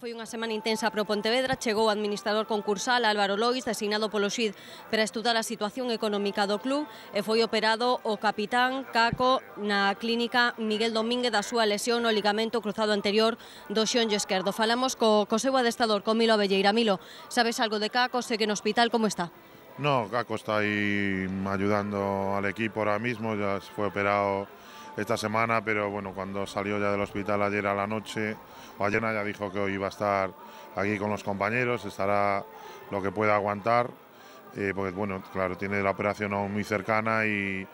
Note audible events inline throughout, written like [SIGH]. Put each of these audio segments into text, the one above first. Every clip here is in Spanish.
foi unha semana intensa para Pontevedra, chegou o administrador concursal Álvaro Lois, designado polo XID para estudar a situación económica do club e foi operado o capitán Caco na clínica Miguel Domínguez da súa lesión no ligamento cruzado anterior do xonxo esquerdo. Falamos co, co seu adestador, con Milo Avelleira. Milo, sabes algo de Caco? Sé que no hospital como está? No, Caco está aí ayudando al equipo ahora mismo, ya fue operado esta semana, pero bueno, cuando salió ya del hospital ayer a la noche, o ayer ya dijo que hoy iba a estar aquí con los compañeros, estará lo que pueda aguantar, eh, porque bueno, claro, tiene la operación aún muy cercana y,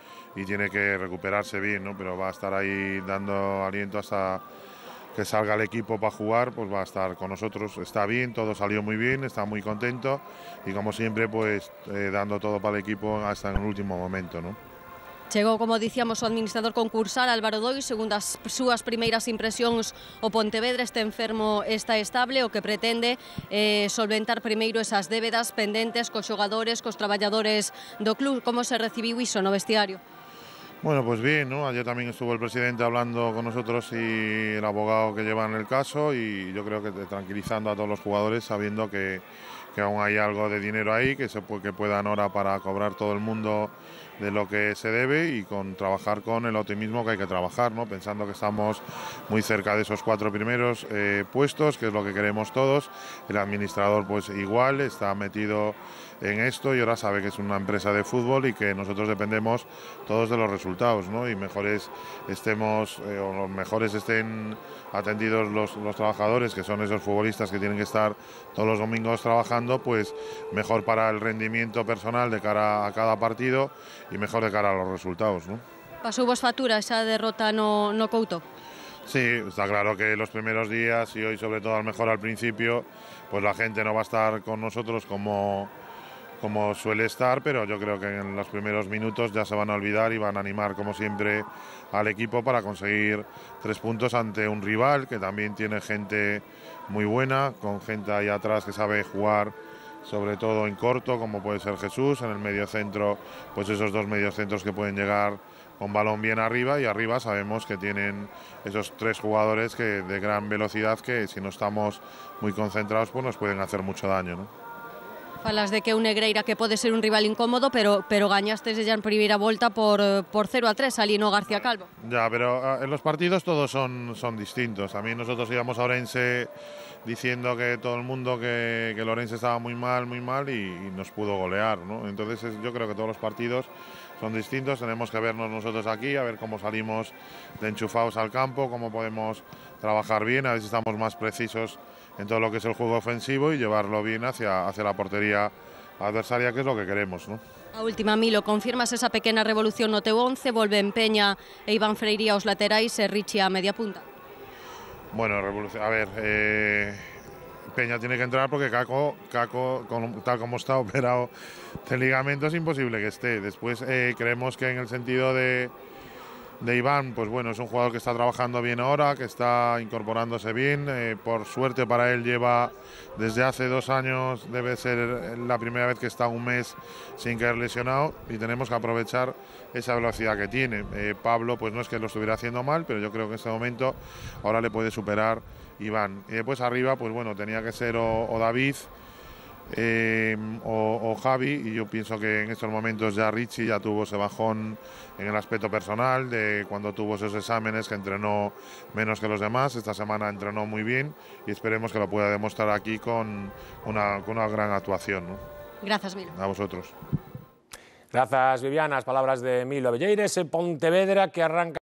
tiene que recuperarse bien, ¿no? pero va a estar ahí dando aliento hasta que salga el equipo para jugar, pues va a estar con nosotros. Está bien, todo salió muy bien, está muy contento y como siempre, pues eh, dando todo para el equipo hasta en el último momento, ¿no? Chegou, como dicíamos, o administrador concursal Álvaro Doi, segundo as súas primeiras impresións, o Pontevedra este enfermo está estable, o que pretende eh, solventar primeiro esas débedas pendentes cos xogadores, cos traballadores do club. Como se recibiu iso no vestiario? Bueno, pues bien, ¿no? Ayer también estuvo el presidente hablando con nosotros y el abogado que lleva en el caso y yo creo que tranquilizando a todos los jugadores sabiendo que, que aún hay algo de dinero ahí, que, se, que puedan ahora para cobrar todo el mundo de lo que se debe y con trabajar con el optimismo que hay que trabajar, ¿no? pensando que estamos muy cerca de esos cuatro primeros eh, puestos, que es lo que queremos todos. El administrador pues igual está metido en esto y ahora sabe que es una empresa de fútbol y que nosotros dependemos todos de los resultados, ¿no? Y mejores estemos eh, o los mejores estén atendidos los, los trabajadores, que son esos futbolistas que tienen que estar todos los domingos trabajando, pues mejor para el rendimiento personal de cara a cada partido y mejor de cara a los resultados, ¿no? Pasou vos factura esa derrota no, no Couto? Sí, está claro que los primeros días y hoy sobre todo al mejor al principio, pues la gente no va a estar con nosotros como como suele estar, pero yo creo que en los primeros minutos ya se van a olvidar y van a animar, como siempre, al equipo para conseguir tres puntos ante un rival que también tiene gente muy buena, con gente ahí atrás que sabe jugar sobre todo en corto, como puede ser Jesús, en el medio centro, pues esos dos medios centros que pueden llegar con balón bien arriba y arriba sabemos que tienen esos tres jugadores que de gran velocidad que si no estamos muy concentrados pues nos pueden hacer mucho daño, ¿no? Falas de que un Negreira que pode ser un rival incómodo, pero pero gañastes ya en primeira volta por, por 0 a 3 ali no García Calvo. Ya, pero uh, en los partidos todos son, son distintos. A mí nosotros íbamos a Orense diciendo que todo el mundo que, que Lorense estaba muy mal, muy mal y, y nos pudo golear, ¿no? Entonces es, yo creo que todos los partidos son distintos, tenemos que vernos nosotros aquí, a ver cómo salimos de enchufados al campo, cómo podemos trabajar bien, a ver si estamos más precisos en todo lo que es el juego ofensivo y llevarlo bien hacia, hacia la portería adversaria, que es lo que queremos. ¿no? A última, Milo, confirmas esa pequena revolución no teu 11, volve en Peña e Iván Freiría aos laterais e Richie a media punta? Bueno, revolución, a ver, eh, Peña tiene que entrar porque Caco, Caco con, tal como está [LAUGHS] operado de ligamento, es imposible que esté. Después eh, creemos que en el sentido de, de Iván, pues bueno, es un jugador que está trabajando bien ahora, que está incorporándose bien. Eh, por suerte para él lleva desde hace dos años, debe ser la primera vez que está un mes sin caer lesionado y tenemos que aprovechar esa velocidad que tiene. Eh, Pablo, pues no es que lo estuviera haciendo mal, pero yo creo que en este momento ahora le puede superar Iván. Y después arriba, pues bueno, tenía que ser o David. Eh, o, o, Javi y yo pienso que en estos momentos ya Richie ya tuvo ese bajón en el aspecto personal de cuando tuvo esos exámenes que entrenó menos que los demás esta semana entrenó muy bien y esperemos que lo pueda demostrar aquí con una, con una gran actuación ¿no? Gracias Milo. A vosotros. Gracias Viviana, las palabras de Milo Avelleires en Pontevedra que arranca